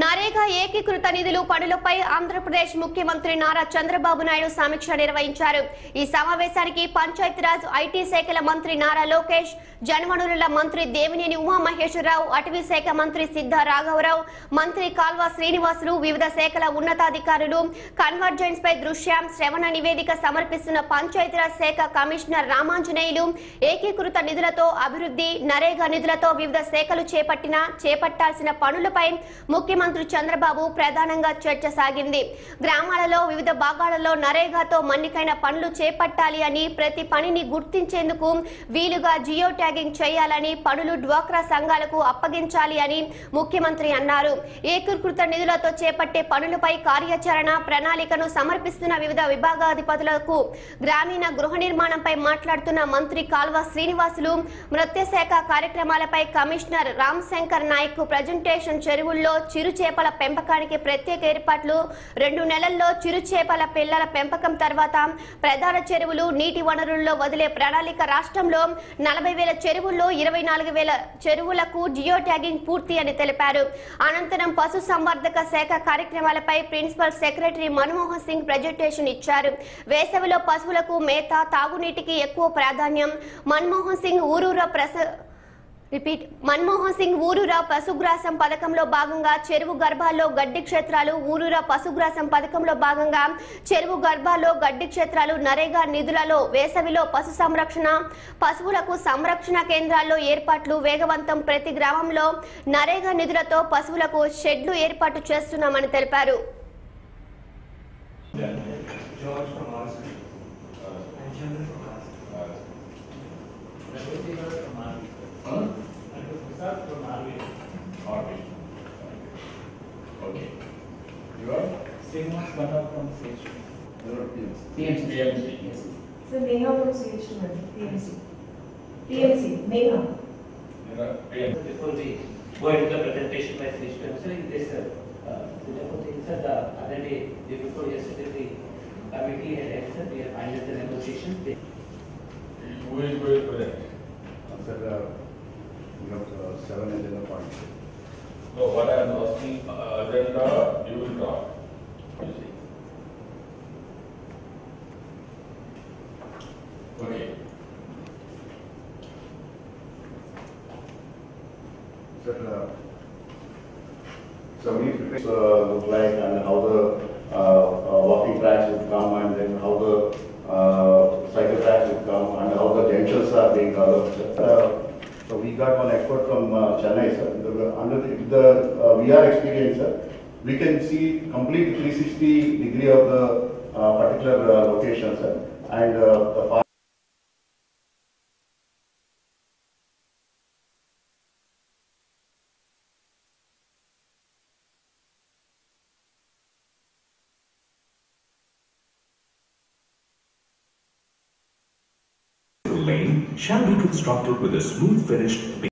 నరేగా ఏకీకృత నిధులు పనులపై ఆంధ్రప్రదేశ్ ముఖ్యమంత్రి నారా చంద్రబాబు నాయుడు సమీక్ష నిర్వహించారు. ఈ సమావేశానికి పంచాయతీరాజ్ ఐటీ శాఖల మంత్రి నారా లోకేష్ జనవనరుల మంత్రి దేవినేని ఉమామహేశ్వరరావు అటవీ శాఖ మంత్రి సిద్ధ రాఘవరావు మంత్రి కాల్వ శ్రీనివాసులు వివిధ శాఖల ఉన్నతాధికారులు కన్వర్జెన్స్ పై దృశ్యం శ్రవణ నివేదిక సమర్పిస్తున్న పంచాయతీరాజ్ శాఖ కమిషనర్ రామాంజనేయులు ఏకీకృత నిధులతో అభివృద్ధి నరేగా నిధులతో వివిధ శాఖలు చేపట్టిన చేపట్టాల్సిన పనులపై ముఖ్యమంత్రి చంద్రబాబు ప్రధానంగా చర్చ సాగింది. గ్రామాలలో వివిధ భాగాలలో నరేగాతో మన్నికైన పనులు చేపట్టాలి అని ప్రతి పనిని గుర్తించేందుకు వీలుగా జియో ట్యాగింగ్ చేయాలని పనులు డ్వాక్రా సంఘాలకు అప్పగించాలి అని ముఖ్యమంత్రి అన్నారు. ఏకీకృత నిధులతో చేపట్టే పనులపై కార్యాచరణ ప్రణాళికను సమర్పిస్తున్న వివిధ విభాగాధిపతులకు గ్రామీణ గృహ నిర్మాణంపై మాట్లాడుతున్న మంత్రి కాల్వ శ్రీనివాసులు మృత్యశాఖ కార్యక్రమాలపై కమిషనర్ రామ్ శంకర్ నాయక్ ప్రజెంటేషన్ చెరువుల్లో చిరు చేపల పెంపకానికి ప్రత్యేక ఏర్పాట్లు. రెండు నెలల్లో చిరు చేపల పిల్లల పెంపకం తర్వాత ప్రధాన చెరువులు నీటి వనరుల్లో వదిలే ప్రణాళిక రాష్ట్రంలో నలభై వేల చెరువుల్లో ఇరవై నాలుగు వేల చెరువులకు జియో ట్యాగింగ్ పూర్తి అని తెలిపారు. అనంతరం పశు సంవర్ధక శాఖ కార్యక్రమాలపై principal secretary Manmohan Singh presentation ఇచ్చారు. వేసవిలో పశువులకు మేత తాగునీటికి ఎక్కువ ప్రాధాన్యం. మన్మోహన్ సింగ్ ఊరూరా ప్రస రిపీట్. మన్మోహన్ సింగ్ ఊరూరా పశుగ్రాసం పథకంలో భాగంగా చెరువు గర్భాల్లో గడ్డి క్షేత్రాలు ఊరూరా పశుగ్రాసం పథకంలో భాగంగా చెరువు గర్భాల్లో గడ్డి క్షేత్రాలు నరేగా నిధులలో వేసవిలో పశు సంరక్షణ పశువులకు సంరక్షణ కేంద్రాల్లో ఏర్పాట్లు వేగవంతం ప్రతి గ్రామంలో నరేగా నిధులతో పశువులకు షెడ్లు ఏర్పాటు చేస్తున్నామని తెలిపారు. George from our And Prasad from our Okay. Okay. You are? Srinivas Bhatta from Sage. You are PMC. TMC. PMC. Yes. So Neha from CH2 madam, TMC. TMC, Neha. You are PMC. Before we go into the presentation by Sri Sri, sir, this, uh, Sujapati, sir, the other day, day before yesterday, the committee had held, sir, we have finalized the negotiations. They- Who is going to present? Sir, uh, we have uh, seven agenda points. No, what I am asking, uh, agenda, you will talk. Okay. Sir, uh, so we prepare, uh, look like and how the uh, uh, walking tracks would come and then how the uh, cycle tracks would come and how the junctions are being developed. Uh, So we got one expert from uh, Chennai, sir. The- Under the, the uh, VR experience, sir, we can see complete 360 degree of the uh, particular uh, location, sir. And the shall be constructed with a smooth finished